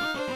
Música